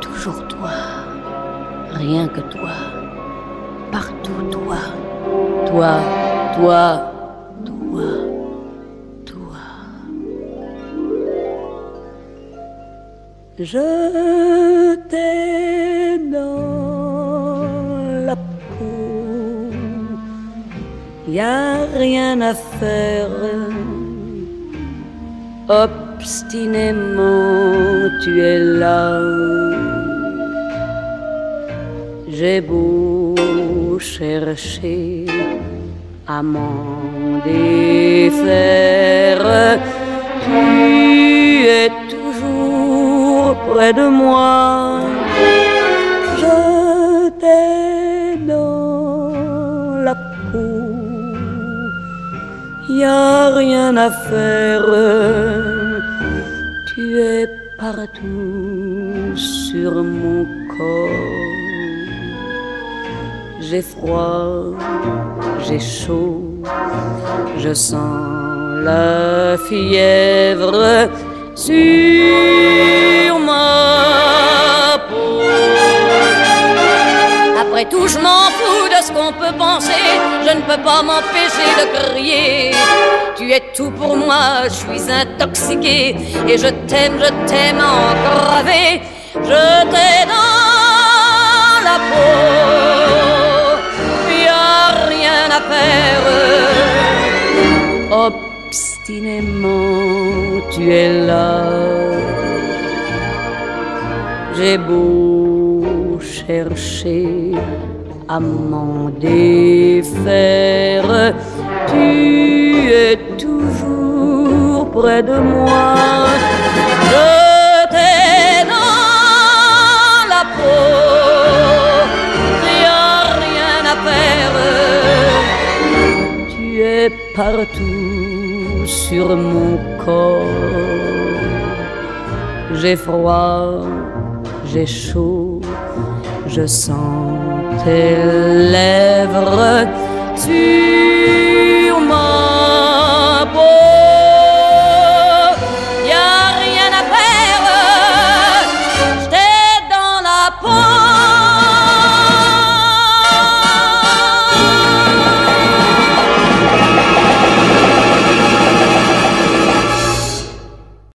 toujours toi, rien que toi, partout toi, toi, toi, toi, toi. Je t'ai dans la peau, y a rien à faire. Obstinément, tu es là. J'ai beau chercher à m'en défaire, tu es toujours près de moi. Y a rien à faire. Tu es partout sur mon corps. J'ai froid, j'ai chaud, je sens la fièvre sur Après tout, je m'en fous de ce qu'on peut penser, je ne peux pas m'empêcher de crier. Tu es tout pour moi, je suis intoxiqué et je t'aime, je t'aime engravé. Je t'ai dans la peau rien à faire. Obstinément, tu es là. J'ai beau chercher à m'en défaire, tu es toujours près de moi. Je t'ai dans la peau. Tu es partout sur mon corps. J'ai froid, j'ai chaud, je sens tes lèvres.